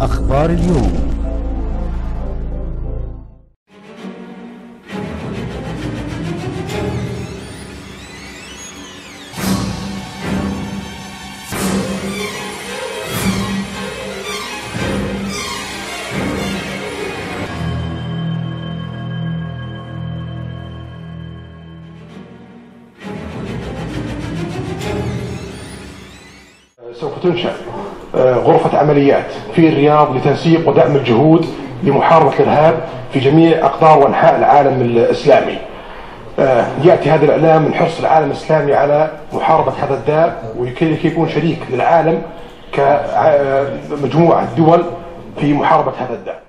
أخبار اليوم. سوف تنشأ. غرفة عمليات في الرياض لتنسيق ودعم الجهود لمحاربة الإرهاب في جميع أقطار وأنحاء العالم الإسلامي. آه، يأتي هذا الإعلام من حرص العالم الإسلامي على محاربة هذا الداء وكي يكون شريك للعالم كمجموعة دول في محاربة هذا الداء.